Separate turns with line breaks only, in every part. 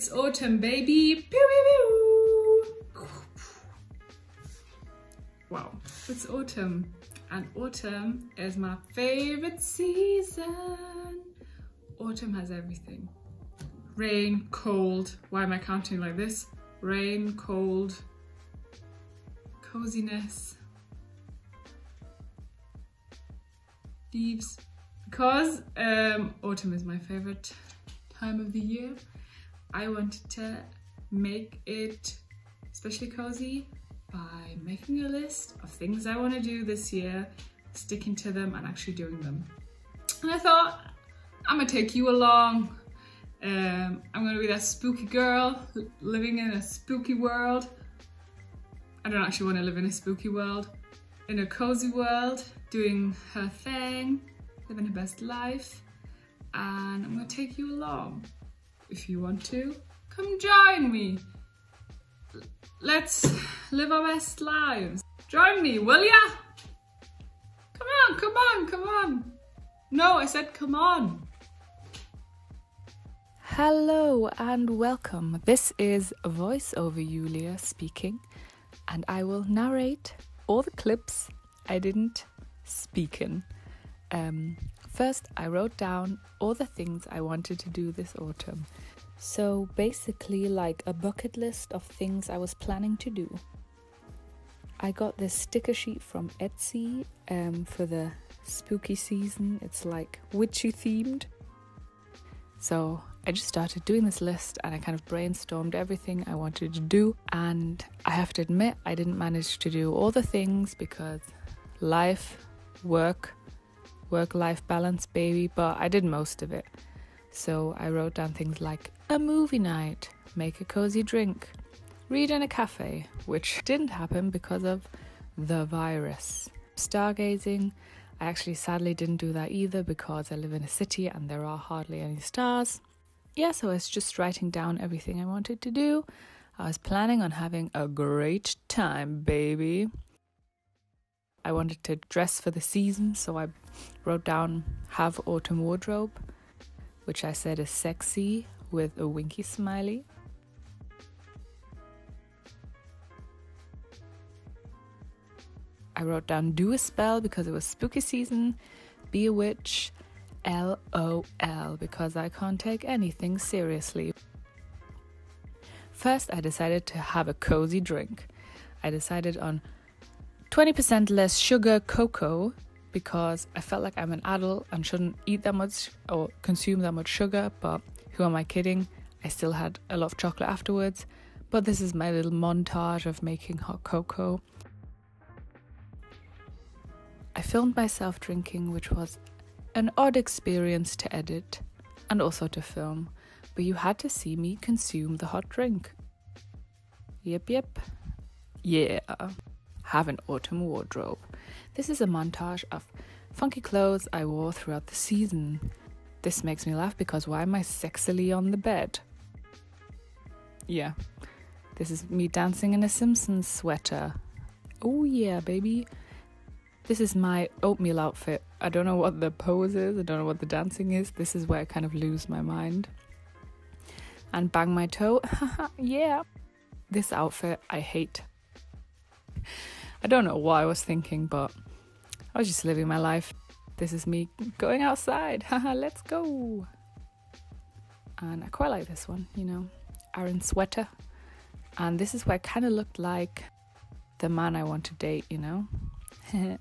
It's autumn, baby. Pew, pew, pew. Wow, it's autumn. And autumn is my favorite season. Autumn has everything. Rain, cold. Why am I counting like this? Rain, cold, coziness, leaves. Because um, autumn is my favorite time of the year, I wanted to make it especially cozy by making a list of things I want to do this year, sticking to them and actually doing them. And I thought, I'm gonna take you along. Um, I'm gonna be that spooky girl living in a spooky world. I don't actually want to live in a spooky world. In a cozy world, doing her thing, living her best life. And I'm gonna take you along. If you want to, come join me. Let's live our best lives. Join me, will ya? Come on, come on, come on. No, I said come on.
Hello and welcome. This is voiceover Julia speaking, and I will narrate all the clips I didn't speak in. Um, first, I wrote down all the things I wanted to do this autumn. So, basically, like a bucket list of things I was planning to do. I got this sticker sheet from Etsy um, for the spooky season. It's like witchy themed. So I just started doing this list and I kind of brainstormed everything I wanted to do. And I have to admit, I didn't manage to do all the things because life, work, work life balance, baby, but I did most of it. So I wrote down things like a movie night, make a cozy drink, read in a cafe, which didn't happen because of the virus. Stargazing, I actually sadly didn't do that either because I live in a city and there are hardly any stars. Yeah, so I was just writing down everything I wanted to do. I was planning on having a great time, baby. I wanted to dress for the season, so I wrote down have autumn wardrobe, which I said is sexy with a winky smiley. I wrote down do a spell because it was spooky season, be a witch, LOL because I can't take anything seriously. First, I decided to have a cozy drink. I decided on 20% less sugar cocoa because I felt like I'm an adult and shouldn't eat that much or consume that much sugar, but who am I kidding? I still had a lot of chocolate afterwards. But this is my little montage of making hot cocoa. I filmed myself drinking, which was an odd experience to edit and also to film, but you had to see me consume the hot drink. Yep, yep. Yeah. Have an autumn wardrobe. This is a montage of funky clothes I wore throughout the season. This makes me laugh because why am I sexily on the bed? Yeah. This is me dancing in a Simpsons sweater. Oh, yeah, baby. This is my oatmeal outfit. I don't know what the pose is, I don't know what the dancing is. This is where I kind of lose my mind. And bang my toe. yeah. This outfit I hate. I don't know what I was thinking, but I was just living my life. This is me going outside. Haha, let's go. And I quite like this one, you know, Aran sweater. And this is where I kind of looked like the man I want to date, you know.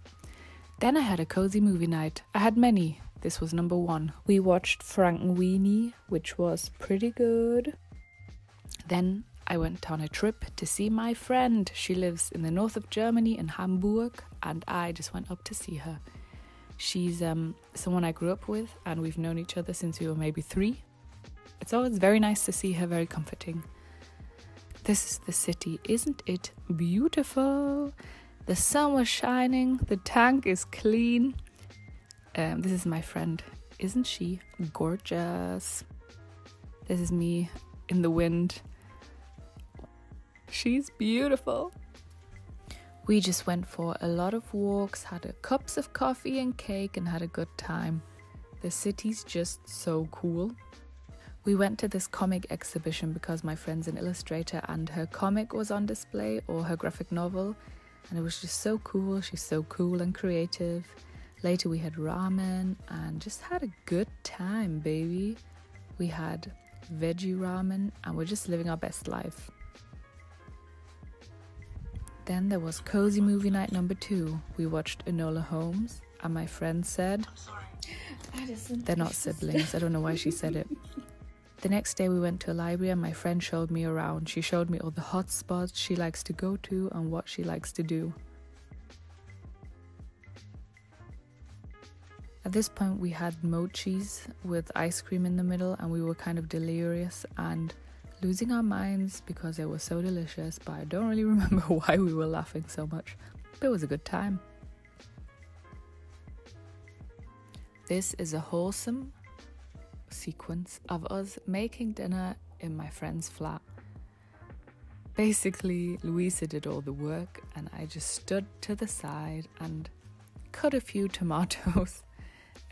then I had a cozy movie night. I had many. This was number one. We watched Frankenweenie, which was pretty good. Then I went on a trip to see my friend. She lives in the north of Germany in Hamburg, and I just went up to see her. She's um, someone I grew up with, and we've known each other since we were maybe three. It's always very nice to see her, very comforting. This is the city, isn't it beautiful? The sun was shining, the tank is clean. Um, this is my friend. Isn't she gorgeous? This is me in the wind. She's beautiful. We just went for a lot of walks, had a cups of coffee and cake, and had a good time. The city's just so cool. We went to this comic exhibition because my friend's an illustrator and her comic was on display or her graphic novel, and it was just so cool. She's so cool and creative. Later, we had ramen and just had a good time, baby. We had veggie ramen and we're just living our best life. Then there was cozy movie night number two. We watched Enola Holmes, and my friend said, They're not siblings. I don't know why she said it. The next day, we went to a library, and my friend showed me around. She showed me all the hot spots she likes to go to and what she likes to do. At this point, we had mochis with ice cream in the middle, and we were kind of delirious and losing our minds because they were so delicious. But I don't really remember why we were laughing so much. But it was a good time. This is a wholesome sequence of us making dinner in my friend's flat. Basically, Louisa did all the work, and I just stood to the side and cut a few tomatoes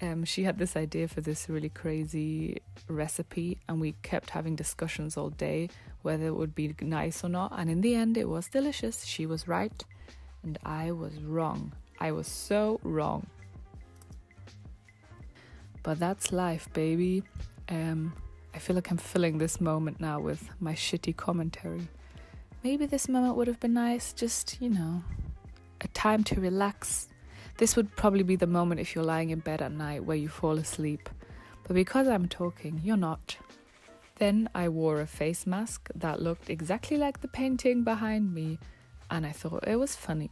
um, she had this idea for this really crazy recipe, and we kept having discussions all day whether it would be nice or not. And in the end, it was delicious. She was right, and I was wrong. I was so wrong. But that's life, baby. Um, I feel like I'm filling this moment now with my shitty commentary. Maybe this moment would have been nice, just, you know, a time to relax, this would probably be the moment if you're lying in bed at night where you fall asleep. But because I'm talking, you're not. Then I wore a face mask that looked exactly like the painting behind me, and I thought it was funny.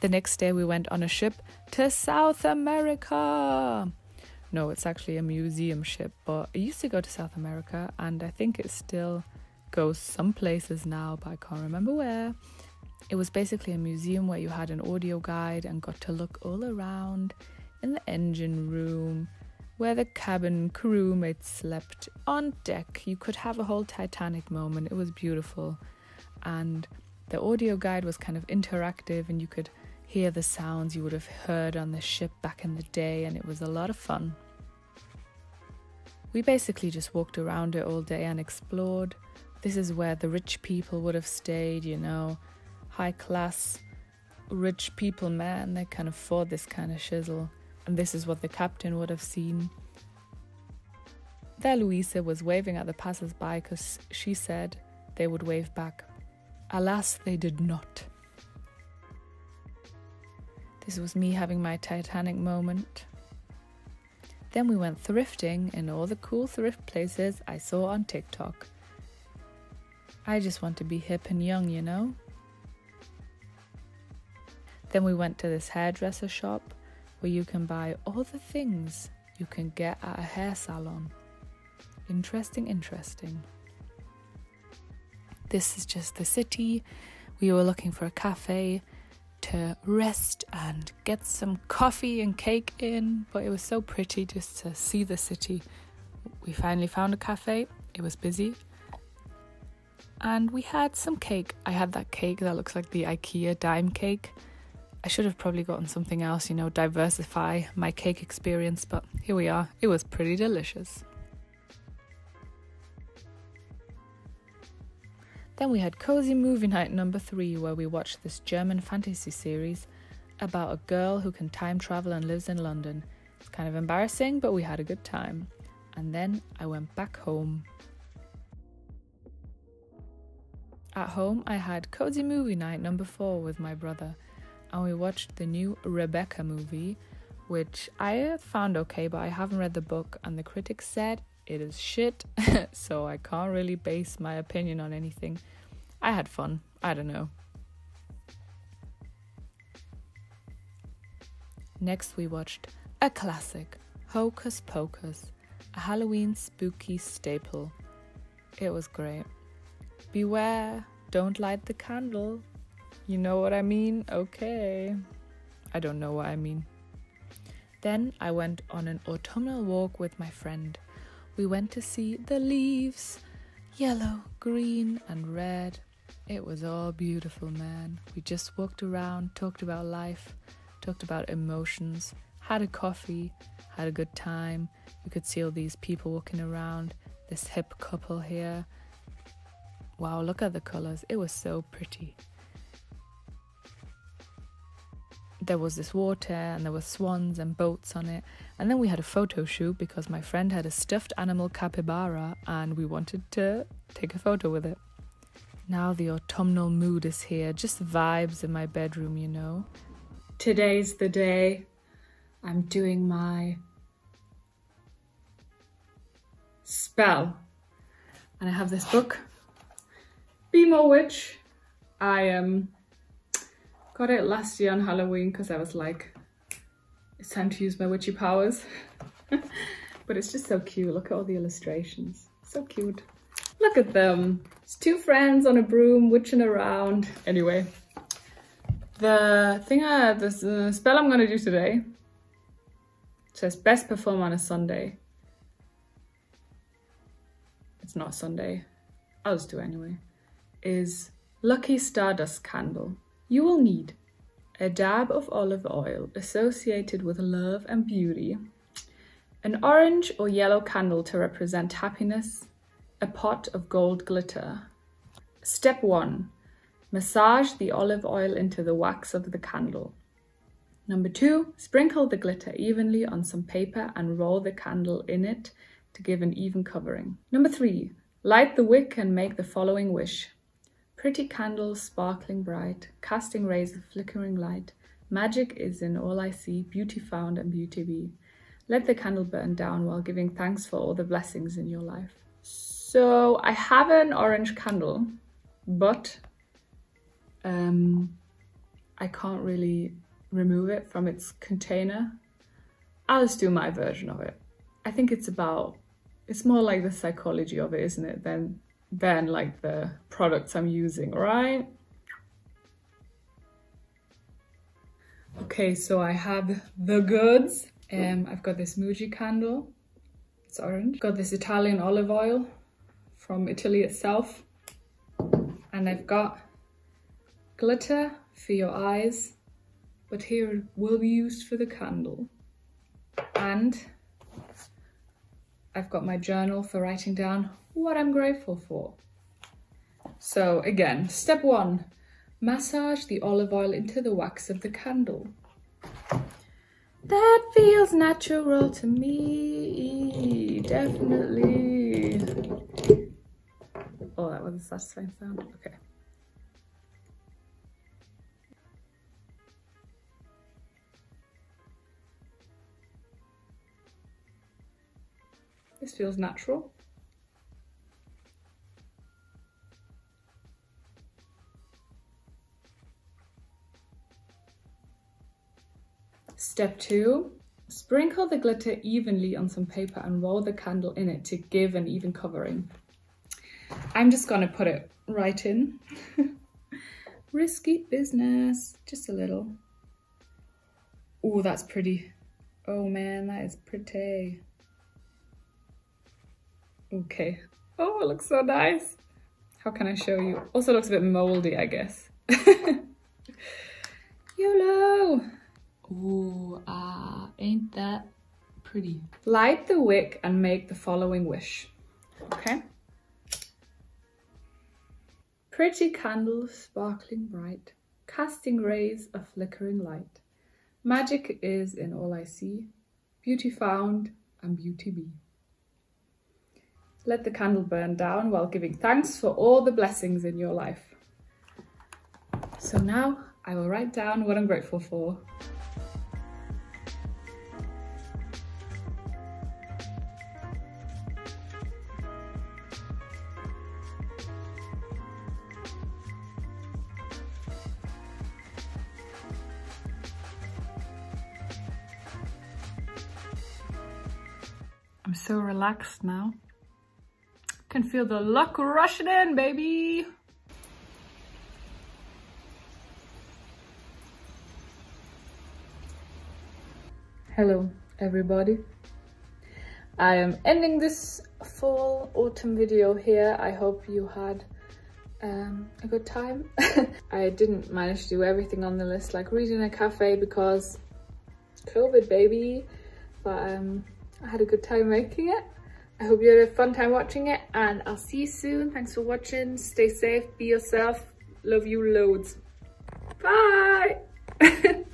The next day, we went on a ship to South America. No, it's actually a museum ship, but it used to go to South America, and I think it still goes some places now, but I can't remember where. It was basically a museum where you had an audio guide and got to look all around in the engine room, where the cabin crewmates slept. On deck, you could have a whole Titanic moment. It was beautiful. And the audio guide was kind of interactive, and you could hear the sounds you would have heard on the ship back in the day, and it was a lot of fun. We basically just walked around it all day and explored. This is where the rich people would have stayed, you know, high class rich people man they can afford this kind of shizzle. And this is what the captain would have seen. There louisa was waving at the passers-by because she said they would wave back. Alas they did not. This was me having my titanic moment. Then we went thrifting in all the cool thrift places i saw on tiktok. I just want to be hip and young you know then we went to this hairdresser shop where you can buy all the things you can get at a hair salon. Interesting, interesting. This is just the city. We were looking for a cafe to rest and get some coffee and cake in, but it was so pretty just to see the city. We finally found a cafe, it was busy, and we had some cake. I had that cake that looks like the IKEA Daim cake I should have probably gotten something else, you know, diversify my cake experience, but here we are. It was pretty delicious. Then we had Cozy Movie Night number three, where we watched this German fantasy series about a girl who can time travel and lives in London. It's kind of embarrassing, but we had a good time. And then I went back home. At home, I had Cozy Movie Night number four with my brother and we watched the new Rebecca movie, which I found okay, but I haven't read the book, and the critics said it is shit, so I can't really base my opinion on anything. I had fun, I don't know. Next, we watched a classic, Hocus Pocus, a Halloween spooky staple. It was great. Beware, don't light the candle. You know what I mean? Okay. I don't know what I mean. Then I went on an autumnal walk with my friend. We went to see the leaves yellow, green, and red. It was all beautiful, man. We just walked around, talked about life, talked about emotions, had a coffee, had a good time. You could see all these people walking around. this hip couple here. Wow, look at the colors. It was so pretty. There was this water and there were swans and boats on it. And then we had a photo shoot because my friend had a stuffed animal capybara and we wanted to take a photo with it. Now the autumnal mood is here, just vibes in my bedroom, you know.
Today's the day. I'm doing my spell. And I have this book be More Witch. I um, got it last year on Halloween because I was like, it's time to use my witchy powers. but it's just so cute. Look at all the illustrations. So cute. Look at them. It's two friends on a broom witching around. Anyway, the thing, uh, I, the spell I'm going to do today says best perform on a Sunday. It's not Sunday. I'll just do anyway is Lucky Stardust Candle. You will need a dab of olive oil associated with love and beauty, an orange or yellow candle to represent happiness, a pot of gold glitter. Step 1. Massage the olive oil into the wax of the candle. Number 2. Sprinkle the glitter evenly on some paper and roll the candle in it to give an even covering. Number 3. Light the wick and make the following wish. Pretty candles sparkling bright, casting rays of flickering light. Magic is in all I see, beauty found and beauty be. Let the candle burn down while giving thanks for all the blessings in your life. So I have an orange candle, but um, I can't really remove it from its container. I'll just do my version of it. I think it's about, it's more like the psychology of it, isn't it, than than like the products I'm using, right? Okay, so I have the goods. Um, I've got this Muji candle, it's orange. Got this Italian olive oil from Italy itself. And I've got glitter for your eyes, but here it will be used for the candle. And I've got my journal for writing down what I'm grateful for. So again, step one, massage the olive oil into the wax of the candle. That feels natural to me, definitely. Oh, that was a satisfying sound, okay. This feels natural. Step two, sprinkle the glitter evenly on some paper and roll the candle in it to give an even covering. I'm just gonna put it right in. Risky business, just a little. Oh, that's pretty. Oh man, that is pretty. Okay. Oh, it looks so nice. How can I show you? Also looks a bit moldy, I guess. YOLO!
Ooh, ah, uh, ain't that pretty.
Light the wick and make the following wish, okay? Pretty candles sparkling bright, casting rays of flickering light. Magic is in all I see, beauty found and beauty be. Let the candle burn down while giving thanks for all the blessings in your life. So now I will write down what I'm grateful for. I'm so relaxed now. Feel the luck rushing in, baby. Hello, everybody. I am ending this fall autumn video here. I hope you had um, a good time. I didn't manage to do everything on the list, like reading a cafe because COVID, baby. But um, I had a good time making it. I hope you had a fun time watching it and I'll see you soon. Thanks for watching. Stay safe, be yourself. Love you loads. Bye!